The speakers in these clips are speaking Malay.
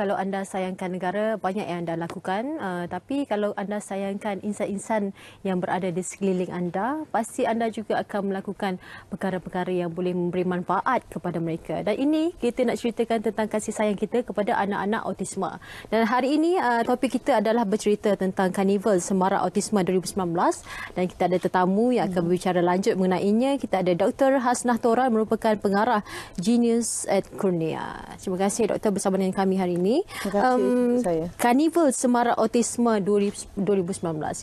kalau anda sayangkan negara banyak yang anda lakukan. Uh, tapi kalau anda sayangkan insan-insan yang berada di sekeliling anda pasti anda juga akan melakukan perkara-perkara yang boleh memberi manfaat kepada mereka. Dan ini kita nak ceritakan tentang kasih sayang kita kepada anak-anak autisma. Dan hari ini uh, topik kita adalah bercerita tentang Karnival Semarak Autisma 2019 dan kita ada tetamu yang akan berbicara lanjut mengenainya. Kita ada Dr. Hasnah Tora merupakan pengarah Genius at Kurnia. Terima kasih doktor bersama dengan kami hari ini. Kasih um, saya. Karnival Semarak Autisma 2019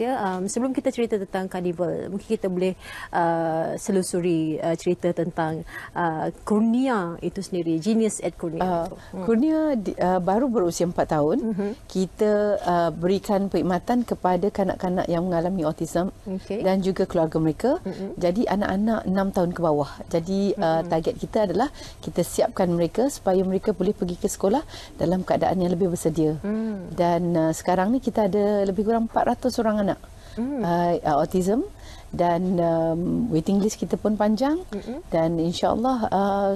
ya. Um, sebelum kita cerita tentang karnival, mungkin kita boleh uh, selusuri uh, cerita tentang uh, Kurnia itu sendiri, Genius at Kurnia. Uh, hmm. Kurnia uh, baru berusia 4 tahun. Uh-huh. Kita uh, berikan perkhidmatan kepada kanak-kanak yang mengalami autism okay. dan juga keluarga mereka. Uh-huh. Jadi anak-anak 6 tahun ke bawah. Jadi uh, uh-huh. target kita adalah kita siapkan mereka supaya mereka boleh pergi ke sekolah dalam keadaan yang lebih bersedia. Hmm. Dan uh, sekarang ni kita ada lebih kurang 400 orang anak hmm. uh, autism dan um, waiting list kita pun panjang hmm. dan insyaallah uh,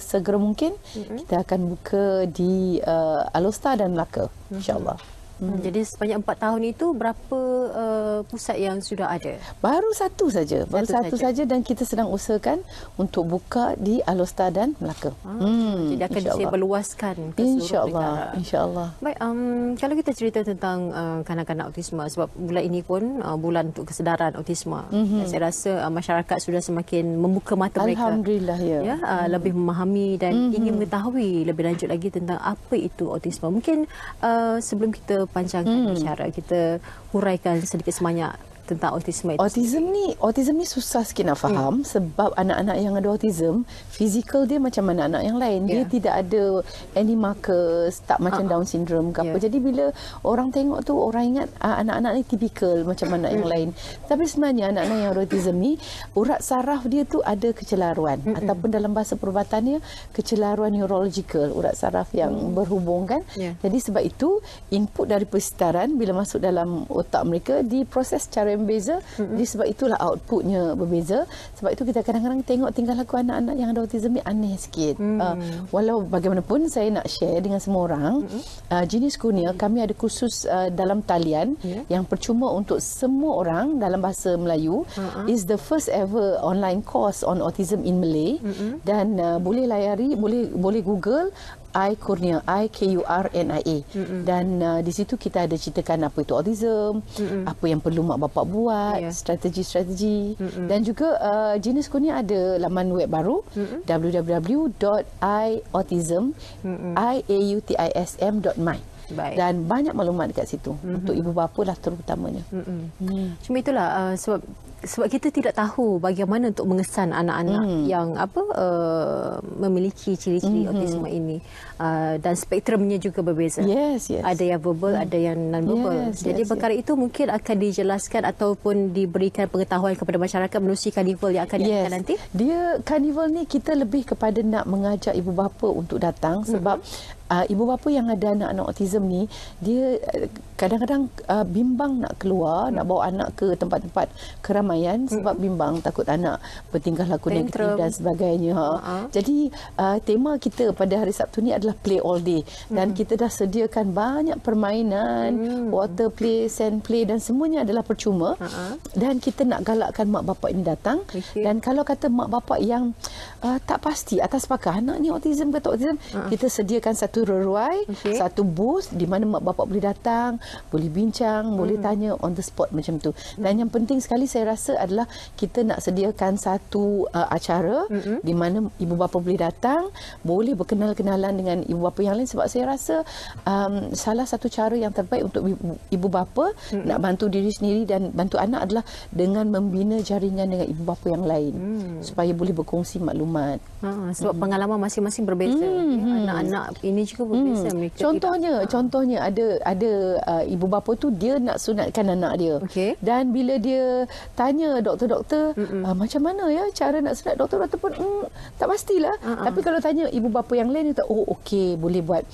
segera mungkin hmm. kita akan buka di uh, Alostar dan Melaka insyaallah. Hmm. Hmm. Jadi sepanjang empat tahun itu berapa uh, pusat yang sudah ada? Baru satu saja, baru satu, satu saja dan kita sedang usahakan untuk buka di Alostar dan Melaka. Ah, hmm. Jadi akan disebarluaskan ke seluruh InsyaAllah. InsyaAllah. Baik, um, kalau kita cerita tentang uh, kanak-kanak autisma sebab bulan ini pun uh, bulan untuk kesedaran autisma. Mm-hmm. Saya rasa uh, masyarakat sudah semakin membuka mata mereka. Alhamdulillah ya. ya uh, mm. lebih memahami dan mm-hmm. ingin mengetahui lebih lanjut lagi tentang apa itu autisma. Mungkin uh, sebelum kita panjangkan hmm. bicara kita huraikan sedikit sebanyak tentang autisme itu. Autism ni, autism ni susah sikit nak faham hmm. sebab anak-anak yang ada autism, fizikal dia macam anak-anak yang lain. Yeah. Dia tidak ada any markers, tak macam uh-huh. Down syndrome ke apa. Yeah. Jadi bila orang tengok tu orang ingat uh, anak-anak ni tipikal macam anak yang hmm. lain. Tapi sebenarnya anak-anak yang ada autism ni urat saraf dia tu ada kecelaruan hmm. ataupun dalam bahasa perubatannya kecelaruan neurological, urat saraf yang hmm. berhubung kan. Yeah. Jadi sebab itu input dari persekitaran bila masuk dalam otak mereka diproses secara yang berbeza. Mm-hmm. Jadi sebab itulah outputnya berbeza. Sebab itu kita kadang-kadang tengok tingkah laku anak-anak yang ada autism ni aneh sikit. Mm-hmm. Uh, walau bagaimanapun saya nak share dengan semua orang, mm-hmm. uh, jenis kurnia mm-hmm. kami ada kursus uh, dalam talian yeah. yang percuma untuk semua orang dalam bahasa Melayu. Uh-huh. Is the first ever online course on autism in Malay mm-hmm. dan uh, boleh layari, boleh boleh Google I Kurnia I K U R N I A mm-hmm. dan uh, di situ kita ada ceritakan apa itu autism mm-hmm. apa yang perlu mak bapak buat yeah. strategi-strategi mm-hmm. dan juga uh, jenis Kurnia ada laman web baru mm-hmm. www.iautism.my Baik. dan banyak maklumat dekat situ mm-hmm. untuk ibu bapa lah terutamanya. Mm-hmm. Mm. Cuma itulah uh, sebab sebab kita tidak tahu bagaimana untuk mengesan anak-anak mm. yang apa uh, memiliki ciri-ciri mm-hmm. autisme ini uh, dan spektrumnya juga berbeza. Yes, yes. Ada yang verbal, mm. ada yang non verbal. Yes, Jadi yes, perkara yes. itu mungkin akan dijelaskan ataupun diberikan pengetahuan kepada masyarakat melalui karnival yang akan diadakan yes. nanti. Dia karnival ni kita lebih kepada nak mengajak ibu bapa untuk datang sebab mm-hmm uh, ibu bapa yang ada anak-anak autism ni dia kadang-kadang uh, bimbang nak keluar hmm. nak bawa anak ke tempat-tempat keramaian hmm. sebab bimbang takut anak bertingkah laku Tantrum. negatif dan sebagainya. Uh-huh. Jadi uh, tema kita pada hari Sabtu ni adalah play all day dan hmm. kita dah sediakan banyak permainan, hmm. water play, sand play dan semuanya adalah percuma. Uh-huh. Dan kita nak galakkan mak bapak ini datang okay. dan kalau kata mak bapak yang uh, tak pasti atas pakar anak ni autism ke tak autism, uh-huh. kita sediakan satu satu reruai, okay. satu booth di mana mak bapak boleh datang, boleh bincang, hmm. boleh tanya on the spot macam tu. Hmm. Dan yang penting sekali saya rasa adalah kita nak sediakan satu uh, acara hmm. di mana ibu bapa boleh datang, boleh berkenal-kenalan dengan ibu bapa yang lain sebab saya rasa um, salah satu cara yang terbaik untuk ibu, ibu bapa hmm. nak bantu diri sendiri dan bantu anak adalah dengan membina jaringan dengan ibu bapa yang lain hmm. supaya boleh berkongsi maklumat. Ha, sebab hmm. pengalaman masing-masing berbeza. Hmm. Anak-anak ini juga berbeza hmm. mereka. Contohnya, tidak. contohnya ada ada uh, ibu bapa tu dia nak sunatkan anak dia. Okay. Dan bila dia tanya doktor-doktor uh, macam mana ya cara nak sunat doktor-doktor pun mm, tak pastilah. Uh-uh. Tapi kalau tanya ibu bapa yang lain dia oh okey boleh buat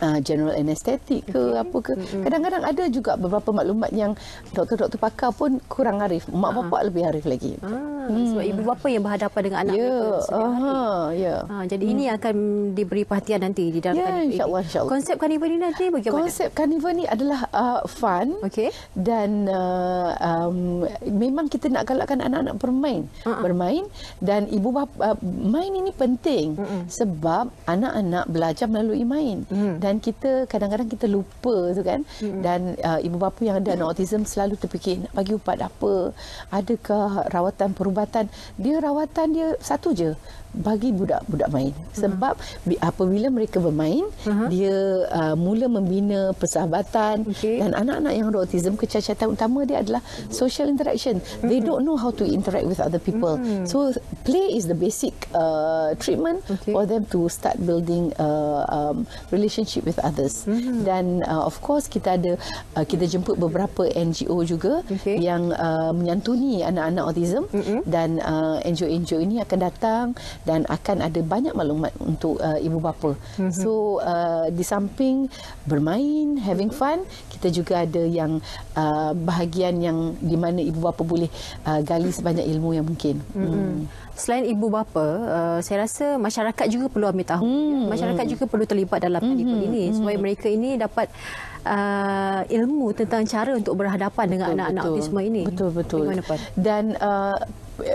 uh, general anesthetic ke okay. apa ke. Mm-mm. Kadang-kadang ada juga beberapa maklumat yang doktor-doktor pakar pun kurang arif. Mak uh-huh. bapak lebih arif lagi. Ah, hmm. sebab ibu bapa yang berhadapan dengan anak Ya, mereka hari. aha, ya. Ha, jadi ini akan diberi perhatian nanti di dalam Ya, karnival ini. insyaAllah, insyaAllah. Konsep karnival ini nanti bagaimana? Konsep karnival ni adalah uh, fun Okey. dan uh, um, memang kita nak galakkan anak-anak bermain, uh-uh. bermain dan ibu bapa uh, main ini penting uh-uh. sebab anak-anak belajar melalui main uh-uh. dan kita kadang-kadang kita lupa tu kan uh-uh. dan uh, ibu bapa yang ada anak autism selalu terfikir nak bagi ubat apa, adakah rawatan perubatan, dia rawatan dia satu je bagi budak-budak main sebab uh-huh. apabila mereka bermain uh-huh. dia uh, mula membina persahabatan Okey. dan anak-anak yang ada autism kecacatan utama dia adalah social interaction uh-huh. they don't know how to interact with other people uh-huh. so play is the basic uh, treatment Okey. for them to start building uh, um, relationship with others uh-huh. dan uh, of course kita ada uh, kita jemput beberapa NGO juga Okey. yang uh, menyantuni anak-anak autism uh-huh. dan uh, NGO-NGO ini akan datang dan akan ada banyak maklumat untuk uh, ibu bapa. Mm-hmm. So uh, di samping bermain, having fun, kita juga ada yang uh, bahagian yang di mana ibu bapa boleh uh, gali sebanyak ilmu yang mungkin. Mm-hmm. Mm. Selain ibu bapa, uh, saya rasa masyarakat juga perlu ambil tahu. Hmm, Masyarakat juga perlu terlibat dalam karnival ini supaya mereka ini dapat uh, ilmu tentang cara untuk berhadapan dengan anak-anak autisme ini. Betul betul. Dan uh,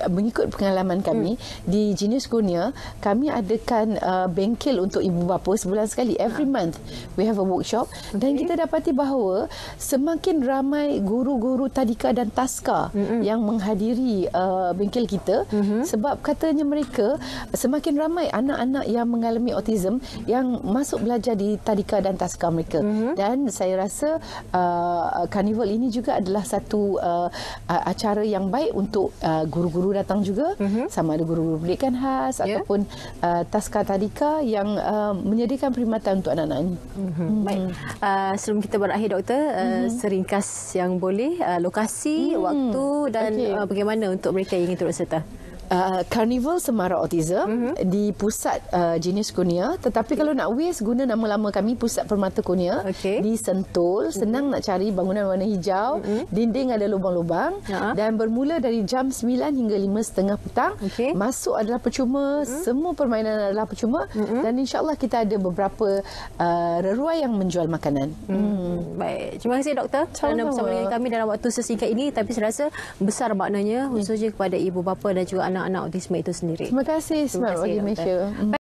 mengikut pengalaman kami hmm. di Genius Kurnia kami adakan uh, bengkel untuk ibu bapa sebulan sekali every month we have a workshop okay. dan kita dapati bahawa semakin ramai guru-guru tadika dan taska hmm. yang menghadiri uh, bengkel kita hmm. sebab katanya mereka semakin ramai anak-anak yang mengalami autism yang masuk belajar di tadika dan taska mereka hmm. dan saya rasa uh, carnival ini juga adalah satu uh, acara yang baik untuk uh, guru guru datang juga uh-huh. sama ada guru-guru pendidikan khas yeah. ataupun uh, taska tadika yang uh, menyediakan perkhidmatan untuk anak-anak ini. Uh-huh. Uh-huh. Baik. Uh, sebelum kita berakhir doktor, uh-huh. uh, seringkas yang boleh uh, lokasi, uh-huh. waktu dan okay. uh, bagaimana untuk mereka yang ingin turut serta. Uh, Carnival Semara Autism uh-huh. di pusat uh, Genius Kurnia tetapi okay. kalau nak waste guna nama lama kami Pusat Permata Kurnia okay. di Sentul senang uh-huh. nak cari bangunan warna hijau uh-huh. dinding ada lubang-lubang uh-huh. dan bermula dari jam 9 hingga 5.30 petang okay. masuk adalah percuma uh-huh. semua permainan adalah percuma uh-huh. dan insyaallah kita ada beberapa uh, reruai yang menjual makanan hmm. baik terima kasih doktor kerana bersama dengan kami dalam waktu sesingkat ini tapi saya rasa besar maknanya khususnya kepada ibu bapa dan juga anak anak-anak autisme itu sendiri. Terima kasih Smart Bagi Malaysia.